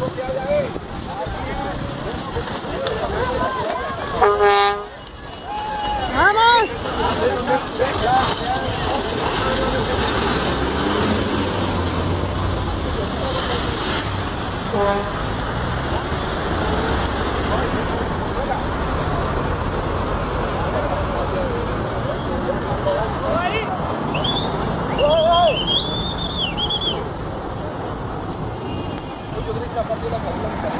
Vamos! Vamos! Na cabela.